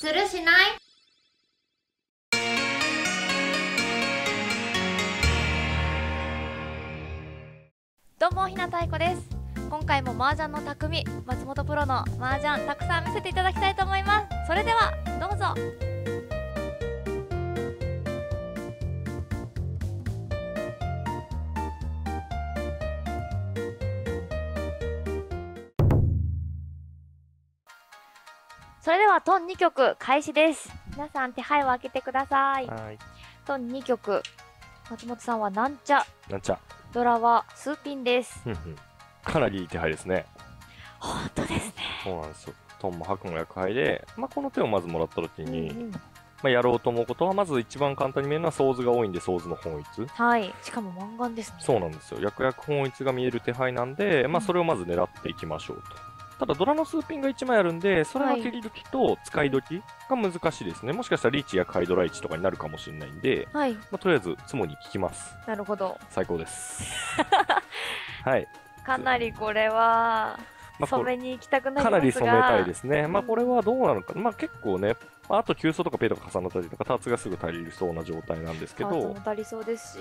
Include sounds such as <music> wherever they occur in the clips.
するしない？どうもひなたいこです。今回も麻雀の匠松本プロの麻雀たくさん見せていただきたいと思います。それではどうぞ。それではトン2局開始です皆さん手牌を開けてくださいはい。トン2局松本さんはなんちゃなんちゃ。ドラはスーピンですかなりいい手牌ですね。本当ですねそうなんですよ。トンも白の役牌で、まあ、この手をまずもらった時に、うんうんまあ、やろうと思うことは、まず一番簡単に見えるのは、ソーズが多いんで、ソーズのホンイツ。はいしかも満貫ですねそうなんですよ。役役ホンイツが見える手牌なんで、まあ、それをまず狙っていきましょうと。ただ、ドラのスーピンが1枚あるんで、それの切り時と使い時が難しいですね。もしかしたらリーチやカイドライチとかになるかもしれないんで、はいまあ、とりあえず、ツモに聞きます。なるほど最高です。<laughs> はい。かなりこれはまあ、染めに行きたくなりますかがなり染めたいですね。まあうんこれはどうなのか、まあ結構ね、まああと急走とかペイとか重なったりとか、ターツがすぐ足りそうな状態なんですけど足りそうですし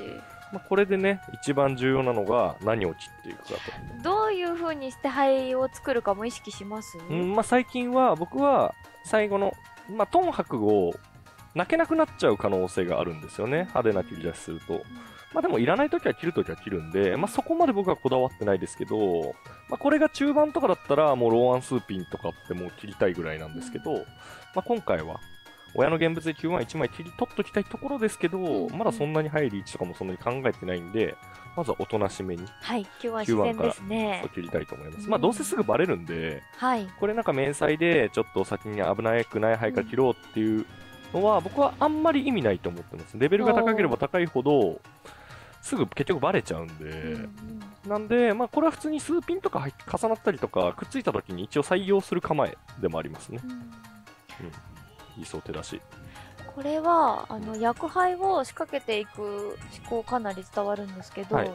まあこれでね、一番重要なのが何を切っていくかどういう風にして灰を作るかも意識します？と。うん、まあ最近は僕は最後の、まあトンハクを泣けなくなっちゃう可能性があるんですよね。派手な切り出しすると。まあでもいらないときは切るときは切るんで、まあそこまで僕はこだわってないですけど、まあこれが中盤とかだったらもうローアンスーピンとかってもう切りたいぐらいなんですけど、まあ今回は親の現物で9万1枚切り取っときたいところですけど、うんまだそんなに入る位置とかもそんなに考えてないんで、まずはおとなしめにはい今日は自然ですね。そう切りたいと思います。うん。まあどうせすぐバレるんで、はい。これなんか明細でちょっと先に危ないくない牌から切ろうっていうのは僕はあんまり意味ないと思ってます。レベルが高ければ高いほどすぐ結局バレちゃうんで、うんうん。なんで、まあこれは普通に数ピンとか重なったりとかくっついた時に一応採用する構えでもありますね。うんいいそう手出し。これはあの薬杯を仕掛けていく思考かなり伝わるんですけど、はい。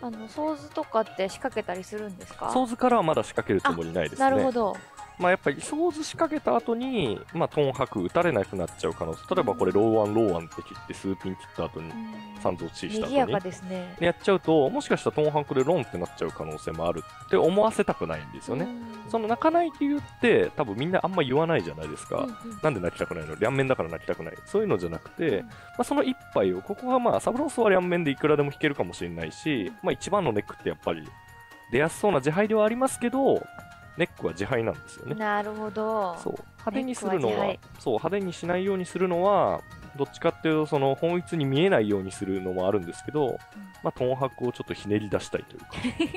あのソーズとかって仕掛けたりするんですか？ソーズからはまだ仕掛けるつもりないですね。なるほどまあやっぱりソーズ仕掛けた後に、まあトンハク打たれなくなっちゃう可能性。例えばこれローワンローワンって切ってスーピン切った後にうんサンソーチーした後にねやっちゃうと、もしかしたらトンハクでロンってなっちゃう可能性もあるって思わせたくないんですよね。うんその鳴かない理由って多分みんなあんま言わないじゃないですか。うんうんなんで鳴きたくないの？両面だから鳴きたくない。そういうのじゃなくて、まあ、その一牌を、ここはまあ、サブロースは両面でいくらでも引けるかもしれないし、まあ一番のネックってやっぱり、出やすそうな字牌ではありますけど、ネックは字牌なんですよね。なるほどそう。派手にするのはそう、派手にしないようにするのは、どっちかっていうと、そのホンイツに見えないようにするのもあるんですけど、まあ、トンハクをちょっとひねり出したいというか。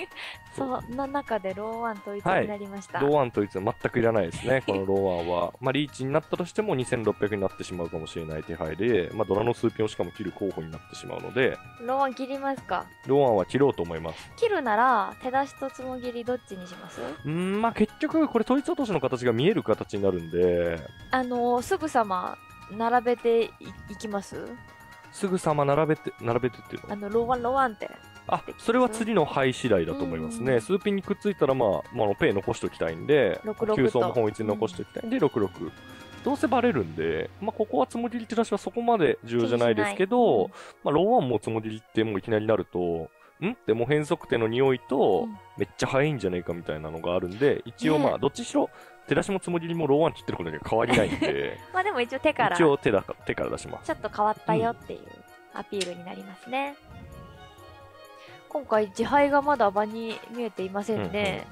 <laughs> そんな中でローワントイツになりました、ローワントイツは全くいらないですね、このローワンは。<laughs> まあ、リーチになったとしても2600になってしまうかもしれない手牌で、まあ、ドラのスーピンをしかも切る候補になってしまうので、ローワン切りますか？ローワンは切ろうと思います。切るなら手出しとツモ切りどっちにします？うーん、まあ、結局、これトイツ落としの形が見える形になるんで、あのーすぐさま並べていいきます？すぐさま並べて、並べてっていうの？あのローワンローワンって。あ、それは次の牌次第だと思いますね。うん。スーピンにくっついたら、まあ、まあペイ残しておきたいんで、66キューソーもホンイツに残しておきたい。んで、66。どうせバレるんで、まあ、ここはツモ切り手出しはそこまで重要じゃないですけど、まあ、ローワンもつもぎりってもういきなりなると、ん？ってもう変則手の匂いと、うん。めっちゃ早いんじゃねえかみたいなのがあるんで、一応まあ、ねどっちしろ、手出しもつもぎりもローワン切ってることには変わりないんで、<laughs> まあでも一応手から一応手だか手から出します。ちょっと変わったよっていうアピールになりますね、今回自敗がまだ場に見えていませんね、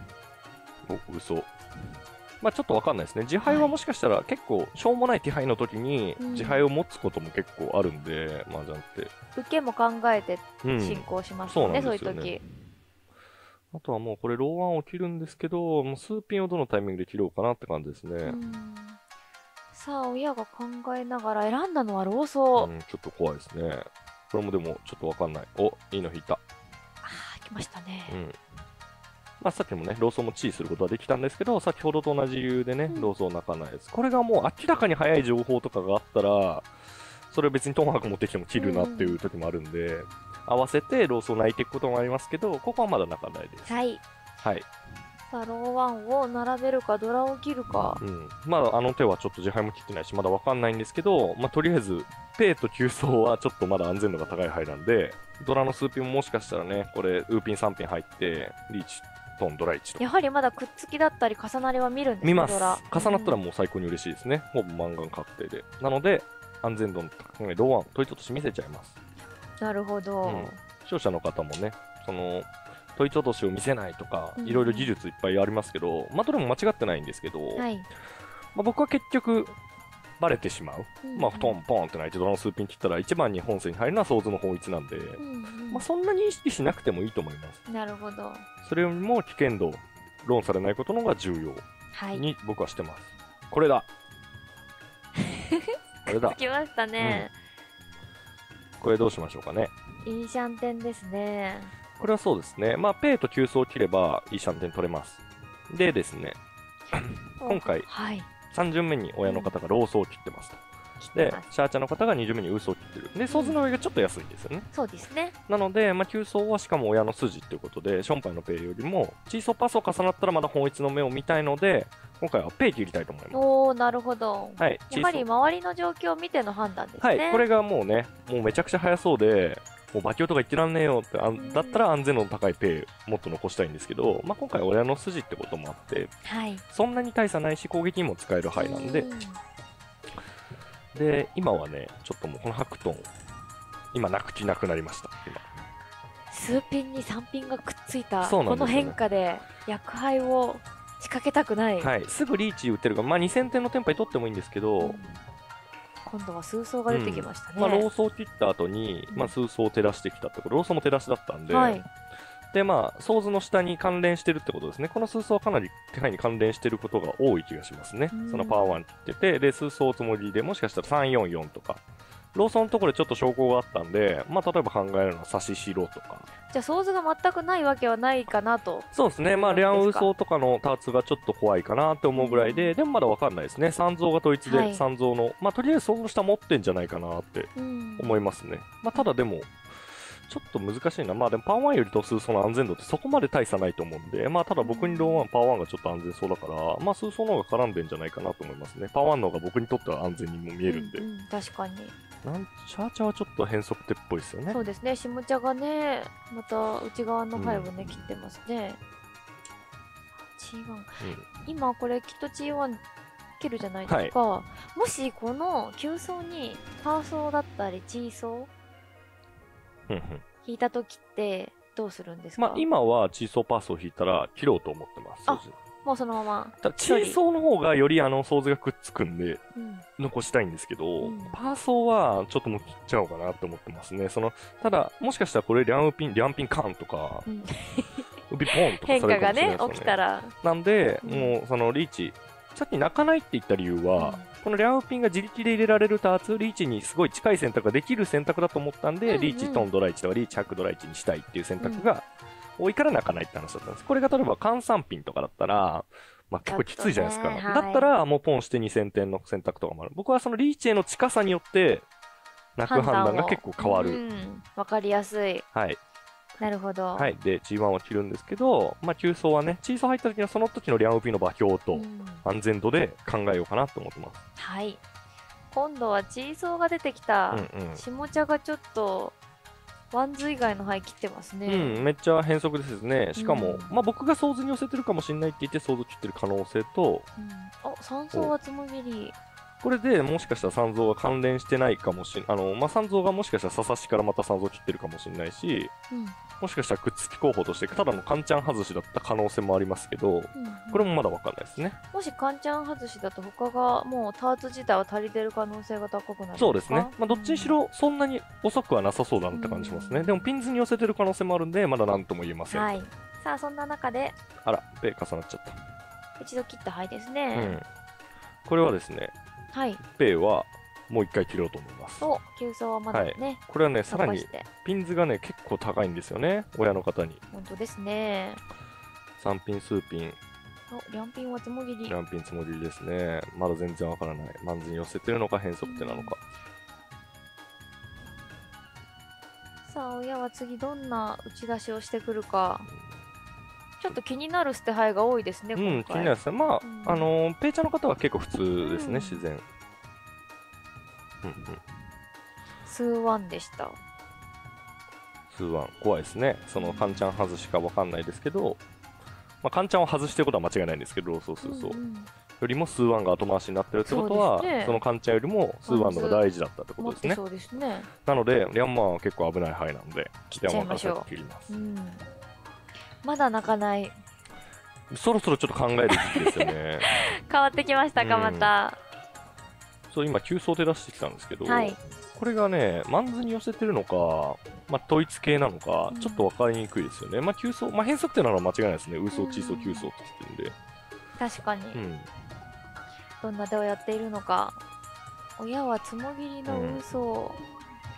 お、嘘。まあちょっとわかんないですね。自敗はもしかしたら結構しょうもない手配の時にうん自敗を持つことも結構あるんで、麻雀って。受けも考えてうん。進行しますよね、そうなんですよねそういう時あとはもうこれローワンを切るんですけど、もう数ピンをどのタイミングで切ろうかなって感じですね。うんさあ親が考えながら選んだのはローソー、うん、ちょっと怖いですね。これもでもちょっとわかんない。お、いいの引いた。あー来ましたね、うん。まあさっきもね、ローソーもチーすることはできたんですけど、先ほどと同じ理由でね、うんローソー泣かないです。これがもう明らかに早い情報とかがあったら、それ別にトンハク持ってきても切るなっていう時もあるんで、合わせてローソー泣いていくこともありますけど、ここはまだ泣かないです。はいはい。さあローワンを並べるかドラを切るかうん。まあ、あの手はちょっと自敗も切ってないし、まだわかんないんですけど、まあ、とりあえず、ペイと急走はちょっとまだ安全度が高い牌なんで、ドラの数ピンももしかしたらね、これ、ウーピン3ピン入って、リーチ、トン、ドラ1と。やはりまだくっつきだったり重なりは見るんです見ます。重なったらうんもう最高に嬉しいですね。ほぼ満願確定で。なので、安全度の高いローワン、トイトとし見せちゃいます。なるほど、うん。視聴者の方もね、その、トイトとしを見せないとかう、ん。いろいろ技術いっぱいありますけど、まあ、どれも間違ってないんですけど、はい、まあ、僕は結局、バレてしまう。うん。まあ、トンポンって泣いてドラの数ピン切ったら一番に本線に入るのは想像の法一なんで、うんうん。まあ、そんなに意識しなくてもいいと思います。なるほど。それよりも危険度、論されないことの方が重要。はい。に僕はしてます。これだ。<laughs> これだ。つ。きましたね、これどうしましょうかね。いいシャンテンですねこれはそうですね。まあ、ペイと急走を切ればいいシャンテン取れます。でですね、今回はい3巡目に親の方がローソを切ってますと。でシャーチャーの方が2巡目にウーソを切ってる。で、ソーズの上がちょっと安いんですよね。そうですね。なので、まあ、急走はしかも親の筋っていうことで、ションパイのペイよりも、チーソーパスを重なったらまだ本一の目を見たいので、今回はペイ切りたいと思います。おおなるほど、はい、チやはり周りの状況を見ての判断ですーね。はい、これがもうね、もうめちゃくちゃ速そうで、もう馬強とか言ってらんねえよって、あんだったら安全度の高いペイもっと残したいんですけど、まあ、今回親の筋ってこともあって、はい。そんなに大差ないし、攻撃にも使える牌なんでう、んで、今はね、ちょっともうこのハクトン、今なくきなくなりました、今。数ピンに3ピンがくっついたそうなんですよね。この変化で薬杯を仕掛けたくない、はい、すぐリーチ打てるから、まあ、2000点のテンパイ取ってもいいんですけど、うん。今度は数層が出てきましたね、まあ、ローソを切った後に、まあ、数層を照らしてきたってこと、ローソも照らしだったんで、はいで、まあ、ソーズの下に関連してるってことですね。この数層はかなり手配に関連してることが多い気がしますねうん。そのパワー1切ってて、で、数層つもりで、もしかしたら344とか、ローソンのところでちょっと証拠があったんで、まあ、例えば考えるのは差ししろとか。じゃあ想像が全くないわけはないかなとそうですね。まあ、レアンウーソーとかのターツがちょっと怖いかなって思うぐらいで、でもまだわかんないですね。三蔵が統一で、はい三蔵の、まあ、とりあえずその下持ってんじゃないかなってうん思いますね。まあ、ただでも、ちょっと難しいな。まあでもパンワンよりとスーソーの安全度ってそこまで大差ないと思うんで、まあただ僕にローワン、パーワンがちょっと安全そうだから、まあスーソーの方が絡んでんじゃないかなと思いますね。パーワンの方が僕にとっては安全にも見えるんで。うんうん確かになんチャーチャーはちょっと変則手っぽいですよねそ。うですね下茶がねまた内側のパイをね、切ってますね G1 うん今これきっと G1 切るじゃないですか、もしこの9層にパー層だったり G 層うんうん引いた時ってどうするんですか、まあ今はチーソーパースを引いたら切ろうと思ってます。あもうそのまま、ただチーソーの方がよりあの、ソーズがくっつくんで、うん、残したいんですけど、うん。パーソーはちょっともう切っちゃおうかなって思ってますね。その、ただ、もしかしたらこれ、リャンウピン、リャンピンカンとか、うん。ウビポンとか変されるかもしれ化がね起きたら、なんで、うん。もうそのリーチ、さっき泣かないって言った理由は、うんこのリャンウピンが自力で入れられるターツ、リーチにすごい近い選択ができる選択だと思ったんで、うんうんリーチトンドライチとかリーチ100ドライチにしたいっていう選択が多いから泣かないって話だったんです。これが例えば換算ピンとかだったら、まあ結構きついじゃないですか。ねはいだったらもうポンして2000点の選択とかもある。僕はそのリーチへの近さによって、泣く判断が結構変わる。うん、わかりやすいはい。なるほどはい。で、G1 は切るんですけど、まあ、急走はね、チーソー入った時のその時のリャンウピンの馬強とうん安全度で考えようかなと思ってます。はい今度はチーソーが出てきた、うんうん。下茶がちょっとワンズ以外の牌切ってますね、うん、めっちゃ変則ですね。しかも、うんまあ僕がソーズに寄せてるかもしれないって言ってソーズ切ってる可能性と、うん、あサンソーはツモ切りこれでもしかしたらサンソーが関連してないかもしれあの、まあサンソーがもしかしたら笹しからまたサンソー切ってるかもしれないし、うんもしかしたらくっつき候補としてただのカンチャン外しだった可能性もありますけど、うんこれもまだわかんないですね。もしカンチャン外しだと他がもうターツ自体は足りてる可能性が高くなるんそうですね。まあどっちにしろそんなに遅くはなさそうだなって感じしますね。うんでもピンズに寄せてる可能性もあるんで、まだ何とも言えません。はいさあそんな中であら、で、重なっちゃった。一度切った牌ですうね、ん。これはですね、はい。ペイはもう一回切ろうと思います。お急走はまだね、これはね、さらに残してピンズがね、結構高いんですよね、親の方に。本当ですね。3ピン、数ピン、お両ピンはつもぎり。ランピンつもりですね。まだ全然わからない。マンズに寄せてるのか変則手なのか。さあ親は次どんな打ち出しをしてくるかちょっと気になる捨て牌が多いですね、うん、今回気になるですね。まあ、うんあのーペイちゃんの方は結構普通ですね、うん自然。うんうん。数ワンでした。数ワン、怖いですね。その、カンちゃん外しかわかんないですけど、まあ、カンちゃんを外してることは間違いないんですけど、ローソー数層。うんうんよりも数ワンが後回しになってるってことは、そ,、ねのカンちゃんよりも数ワンの方が大事だったってことですね。そうですね。なので、リャンマーは結構危ない範囲なので、リャンマーか切りますう。ん。まだ泣かない。そろそろちょっと考える時期ですよね。<laughs> 変わってきましたか、うんまた。そう、今、急走で出してきたんですけど、はいこれがね、マンズに寄せてるのか、まあ、統一系なのかうん、ちょっと分かりにくいですよね。まあ、急走、まあ、変則っていうのは間違いないですね。ウソ、チーソ、うん急走って言ってるんで。確かに、うん。どんな手をやっているのか。親はつもぎりの嘘を、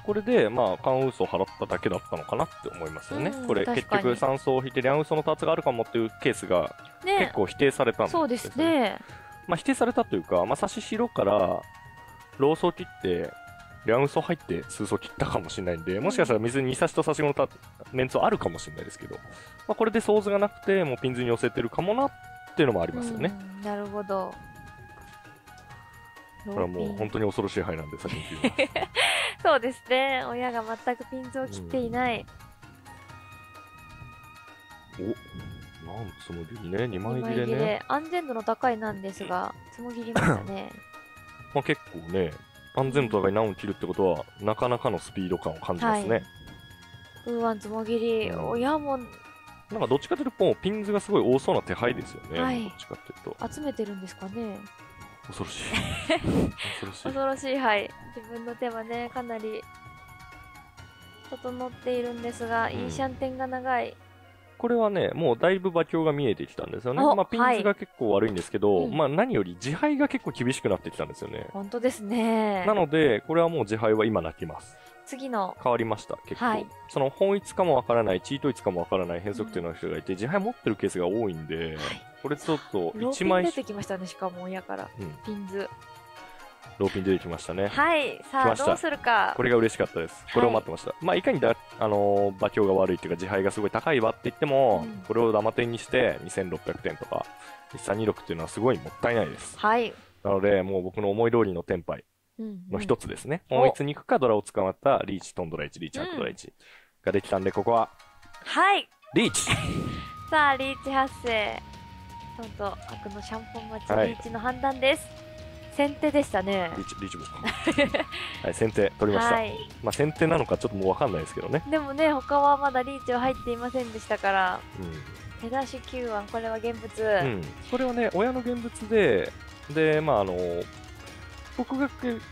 これで、まあ、缶ウソを払っただけだったのかなって思いますよね。うんこれ、確かに結局、酸素を引いて、リャンウソの達があるかもっていうケースがね結構否定されたんですよそうです。ね。まあ、否定されたというか、まあ、差し白から、ローソを切って、リャンウソ入って、数層切ったかもしれないんで、もしかしたら水に2差しと差し子のたメンツはあるかもしれないですけど、まあ、これでソーズがなくて、もうピンズに寄せてるかもなっていうのもありますよね。うんなるほど。これはもう本当に恐ろしい牌なんで、先に。<laughs> そうですね。親が全くピンズを切っていない。おなんつもぎりね、2二枚枚切れね。安全度の高いなんですが、つもぎりましたね。<laughs> まあ、結構ね、安全度高い難を切るってことは、なかなかのスピード感を感じますね。はいウーワンつもぎり、うん親もなんかどっちかというと、ピンズがすごい多そうな手配ですよね。はいどっちかというと。集めてるんですかね。<laughs> 恐ろしい。恐ろしい。はい自分の手はねかなり整っているんですが、うんいいシャンテンが長いこれはね、もうだいぶ馬強が見えてきたんですよね。おまあ、ピンズが結構悪いんですけど、はいうんまあ、何より自敗が結構厳しくなってきたんですよね。本当ですねなので、これはもう自敗は今泣きます。次の。変わりました、結構。はい。その本一かもわからない、チート一かもわからない変則っていうの人がいて、自敗持ってるケースが多いんで、これちょっと1ローピン枚出てきましたねしかも親から。うん、ピンズ。ローピン出てきましたね。はい。さあどうするか。これが嬉しかったです。これを待ってました。まあ、いかにだ、あのー馬強が悪いっていうか、自敗がすごい高いわって言っても、うん。これをダマ点にして2600点とか、1326っていうのはすごいもったいないです。はい、なので、もう僕の思い通りのテンパイ。うんの一つですね。うん本一に行くか、ドラを使まったリーチ、トンドラ1、リーチ、アクドラ1ができたんで、ここは、はい。リーチ。<laughs> さあリーチ発生。トンと悪のシャンポン待ち、はい。リーチの判断です。先手でしたね。リーチ、リーチ僕。<laughs> はい、先手取りました。はい。まあ、先手なのかちょっともうわかんないですけどね。でもね他はまだリーチは入っていませんでしたから。う手出し9案これは現物、ん。うん。これはね、親の現物で、で、まあ、あの、僕が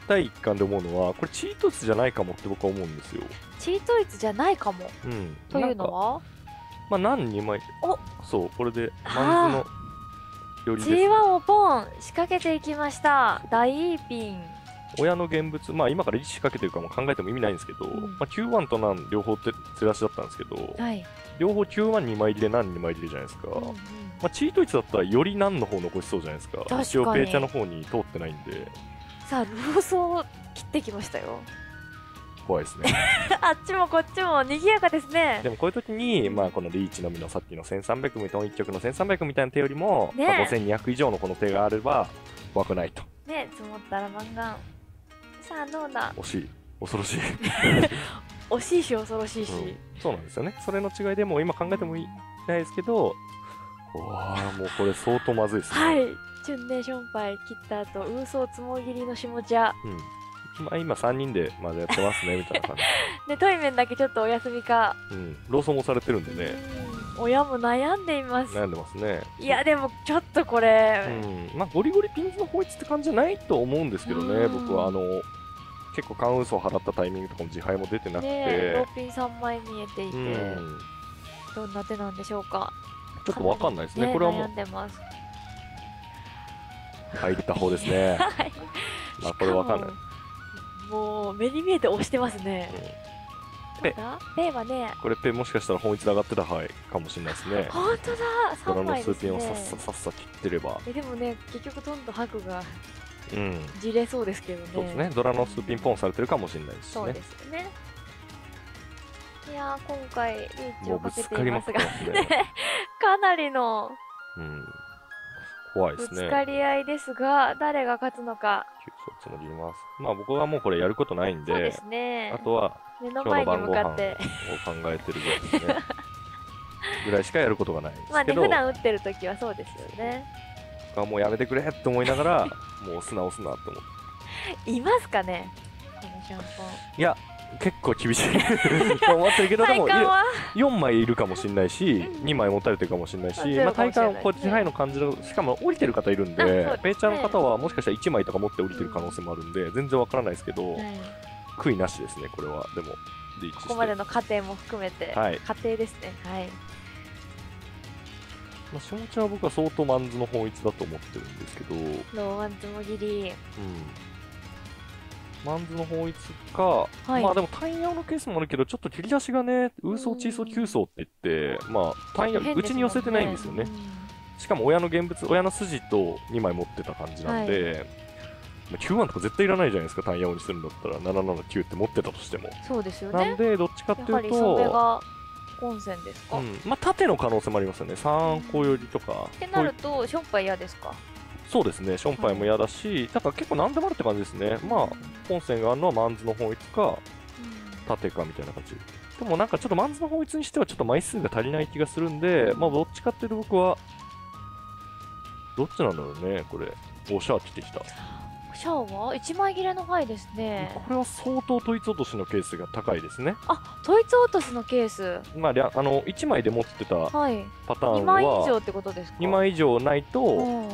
第一巻で思うのは、これチートスじゃないかもって僕は思うんですよ。チートイツじゃないかも。うん。というのは？まあ、何2枚お。そう、これで、マンズのよりです、ね。G1 をポン仕掛けていきました。大ピン。親の現物、まあ今から1仕掛けてるかも考えても意味ないんですけど、うん。まあ、Q1 と何両方って手出しだったんですけど、はい、両方 Q12 枚入りで何2枚入りじゃないですか。うんうん。まあ、チートイツだったらより何の方残しそうじゃないですか。一応ペーチャーの方に通ってないんで、さあローソを切ってきましたよ怖いですね。<laughs> あっちもこっちも賑やかですねでもこういう時に、まあこのリーチのみのさっきの1300みと一曲の1300みたいな手よりも、ねまあ、5200以上のこの手があれば怖くないと。ね積もったらマンガンさあどうだ？惜しい。恐ろしい。<laughs> 惜しいし恐ろしいし、うんそうなんですよね。それの違いでもう今考えてもいないですけど、うわあもうこれ相当まずいですね。はいチュンションパイ切った後ウーソーつもぎりの下茶うん。まあ今3人でまだやってますね、みたいな感 <laughs> でトイメンだけちょっとお休みか、じ。うん。ローソンもされてるんでね、うん親も悩んでいます悩んでますね。いやでもちょっとこれ、うん。まあゴリゴリピンズの法律って感じじゃないと思うんですけどね、うん僕はあの、結構関嘘を払ったタイミングとかも自敗も出てなくねえロて、ーピン3枚見えていて、うん。どんな手なんでしょうかちょっとわかんないですね。ねこれはも悩んでますう入った方ですね。<laughs> はいまあこれわかんない。しももう目に見えて押してますねペイはねこれペンもしかしたら本一で上がってた牌かもしれないですね。本当だ3ドラの数ピンをさっねささっさ切ってれば。えでもね結局どんどん白がうん。じれそうですけどねそうですね。ドラの数ピンポンされてるかもしれないですしねそうで。すよねいやー今回リーチをかけぶつかりていますすからね。かなりのうん。怖いでぶすね。つかり合いですが、誰が勝つのか。もります。まあ僕はもうこれやることないんで、そうですねあ。とは目の前に向かって。考えてるぐらいですね。<laughs> ぐらいしかやることがないまあね、普段打ってる時はそうですよね。僕はもうやめてくれって思いながら、もう押すな押すなって思って。<laughs> いますかねこのシャンポン。いや、結構厳しいと思ってるけど、でも体感は？4枚いるかもしれないし、うん2枚持たれてるかもしれないし、まあ、体感、こう、支配の感じの、しかも降りてる方いるんで、ペイチャーの方はもしかしたら1枚とか持って降りてる可能性もあるんで、全然わからないですけど、はい悔いなしですね、これは。でも。ここまでの過程も含めて、はい過程ですね。はい。まあ、初日は僕は相当マンズのホンイツだと思ってるんですけど、うん。ローワンツモ切り。マンズのホンイツか、はいまあでもタンヤオのケースもあるけど、ちょっと切り出しがね、ウーソー、チーソー、キューソーって言って、まあタンヤオ、変ですもんうちに寄せてないんですよね。しかも親の現物、親の筋と2枚持ってた感じなんで、まあ、9-1とか絶対いらないじゃないですか、単陽にするんだったら、779って持ってたとしても。そうですよね。なんで、どっちかっていうと、が本線ですか、っうん、まあ縦の可能性もありますよね。3個寄りとか。てなると、ションパイ嫌ですかそうですね、ションパイも嫌だし、だから結構何でもあるって感じですね。まあ、本線があるのはマンズの本一か、縦かみたいな感じ。でもなんかちょっとマンズの本一にしてはちょっと枚数が足りない気がするんで、まあどっちかっていうと僕は、どっちなんだろうね、これ。おシャー来てきた。シャアは？1枚切れの範囲ですねこれは相当統一落としのケースが高いですね。あ統一落とすのケースまあ、あの1枚で持ってたはいパターン2枚以上はってことですか？2枚以上ないとうんっ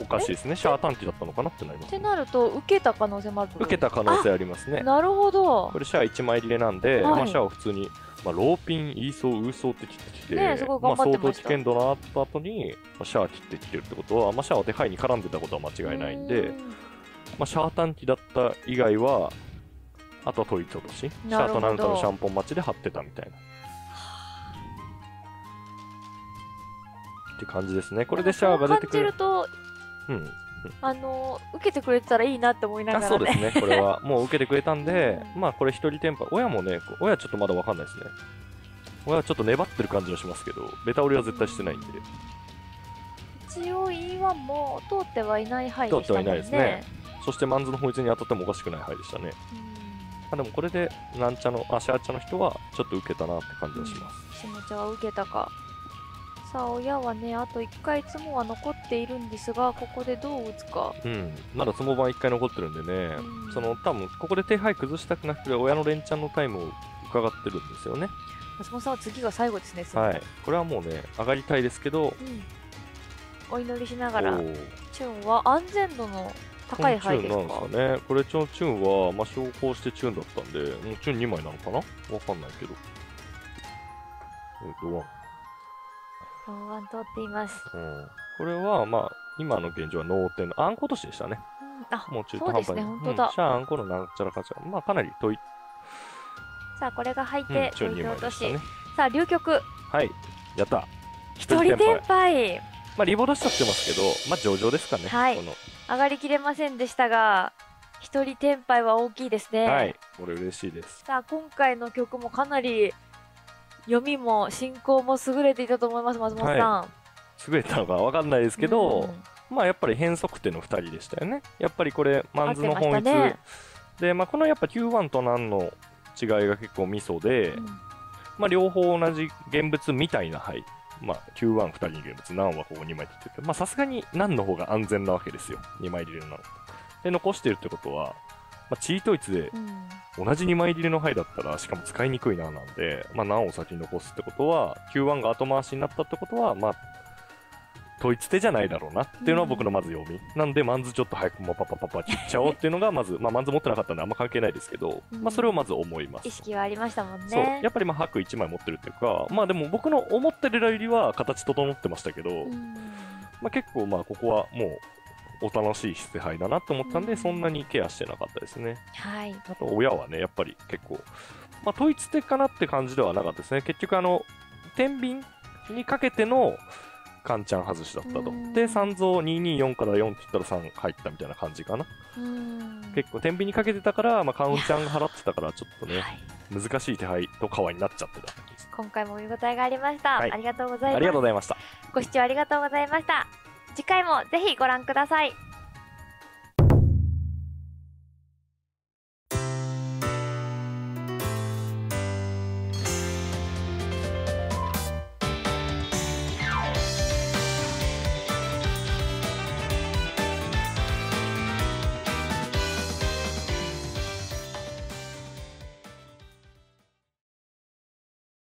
おかしいですね。シャー短期だったのかな？ってなりますてね、なると受けた可能性もある受けた可能性ありますね。なるほど。これシャア1枚入れなんで、はい。まあ、シャアを普通に、まあ、ローピン、イーソー、ウーソーって切ってきて、ねまあ、相当危険度のあった後に、まあ、シャア切ってきてるってことは、まあ、シャアは手配に絡んでたことは間違いないんで、うん。まあ、シャア短期だった以外は、あとは統一落とし、シャなるほど。アとナルトのシャンポン待ちで貼ってたみたいな。って感じですね。これでシャアが出てくる。うん。あの受けてくれてたらいいなって思いながあらねそうですね、これは。<laughs> もう受けてくれたんで、うまあこれ一人テンパ、親もね、こ親ちょっとまだわかんないですね。親はちょっと粘ってる感じはしますけど、ベタ折りは絶対してないんで。一応 E1 も通ってはいない範囲でね通ってはいないですねそしてマンズの法律に当たってもおかしくない範囲でしたね。うんまあ、でもこれで、なんちゃの、あ、シャーチャの人はちょっと受けたなって感じはします。下茶は受けたかさあ親はねあと1回いつもは残っているんですがここでどう打つか。うん。まだ相撲版1回残ってるんでね、うん。その多分ここで手配崩したくなくて、親の連チャンのタイムを伺ってるんですよね。松本さんは次が最後ですねはい。これはもうね、上がりたいですけど、うん。お祈りしながら。チュンは安全度の高い範囲ですか？チューンなんですかね。これ、チューンは、まあ、昇降してチューンだったんで、もうチューン2枚なのかな？わかんないけど。えっと、ワン。ローワン通っています、うん。これは、まあ、今の現状は脳天のあんこ年でしたね。うんあもう中途そうです半端に。ね本当だうんシャアあんこのなんちゃらかちゃら。まあ、かなり遠い。さあこれが入っうんて、チューン2枚でし。さあ流局はい。やった。一一人転敗まあ、リボ出しちゃってますけど、まあ、上々ですかね。はいこの上がりきれませんでしたが一人転敗は大きいですね、はい。これ嬉しいです。さあ今回の曲もかなり読みも進行も優れていたと思います松本さん、優れたのかわかんないですけど、うんまあやっぱり変則手の2人でしたよね。やっぱりこれ、マンズの本一、ねで、まあ、このやっぱ Q1 と何の違いが結構ミソで、うんまあ、両方同じ現物みたいな牌。まあ、Q1、2人に現物、何はここ2枚って言ってるけど、まあ、さすがに何の方が安全なわけですよ。2枚入れるなの。で、残してるってことは、まあ、チートイツでうん同じ2枚入れの牌だったら、しかも使いにくいななんで、まあ、何を先に残すってことは、Q1 が後回しになったってことは、まあ、統一手じゃないだろうなっていうのは僕のまず読み。なんで、マンズちょっと早くもうパパパパ切っちゃおうっていうのが、まず、まあ、マンズ持ってなかったんであんま関係ないですけど、うん。まあ、それをまず思います。意識はありましたもんそう。ねやっぱりまあ白1枚持ってるっていうか、まあでも僕の思ってるよりは形整ってましたけど、うん。まあ結構まあここはもうお楽しい支配だなと思ったんで、そんなにケアしてなかったですね。はい、あと親はね、やっぱり結構、まあ、統一的かなって感じではなかったですね。結局あの、天秤にかけてのカンちゃん外しだったと。で、三蔵224から4って言ったら3入ったみたいな感じかな。結構、天秤にかけてたから、まあ、カウンちゃんが払ってたから、ちょっとね、はい、難しい手配と川になっちゃってた。今回も見応えがありました、はいました、ありがとうございました。ご視聴ありがとうございました。次回もぜひご覧ください。